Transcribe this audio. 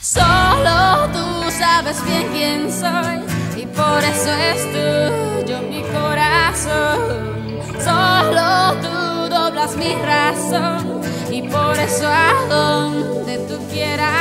Solo tú sabes bien quién soy y por eso es tuyo mi corazón. Solo tú doblas mi razón y por eso a donde tú quieras.